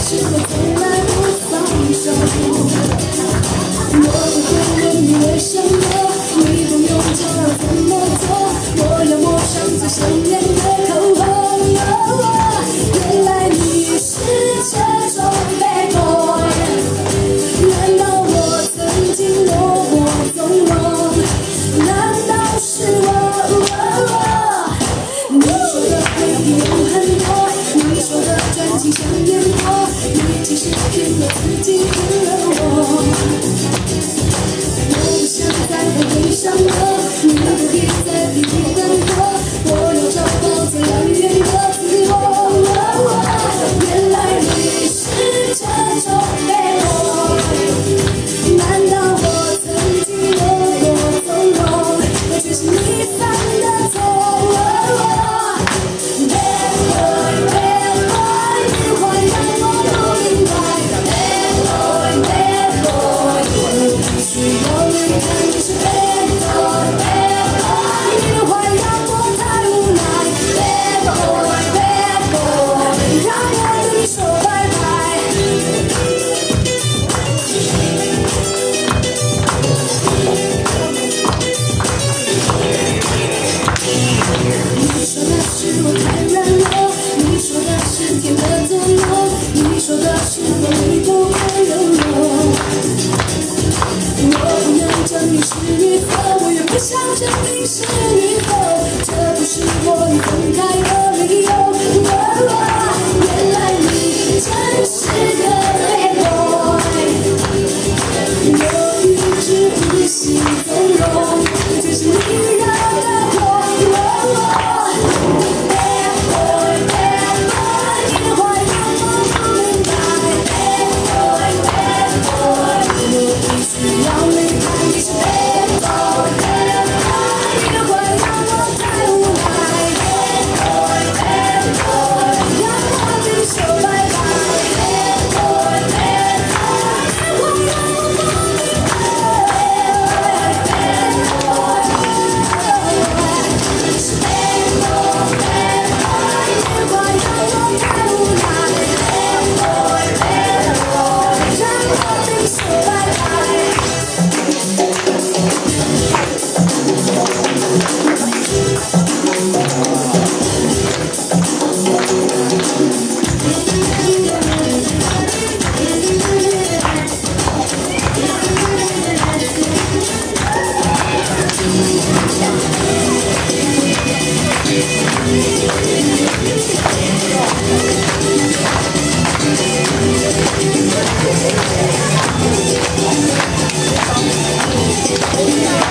是我不会问你为什么，你不用教我怎么做。我要抹上最鲜艳的口红。原来你是这种冷漠，难道我曾经默默纵容？难道是我？你说的回忆有很多，你说的专心想念其实骗了自己，骗了我，我不想再被你伤了。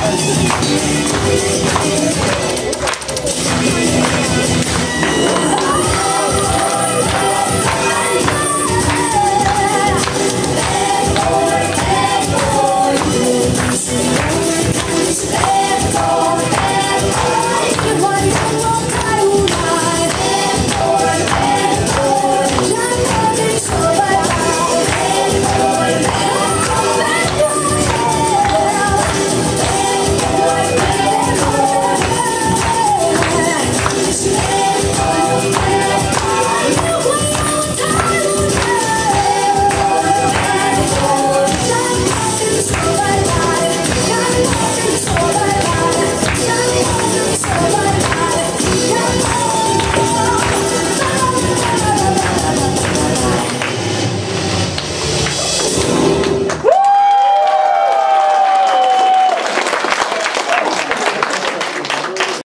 Música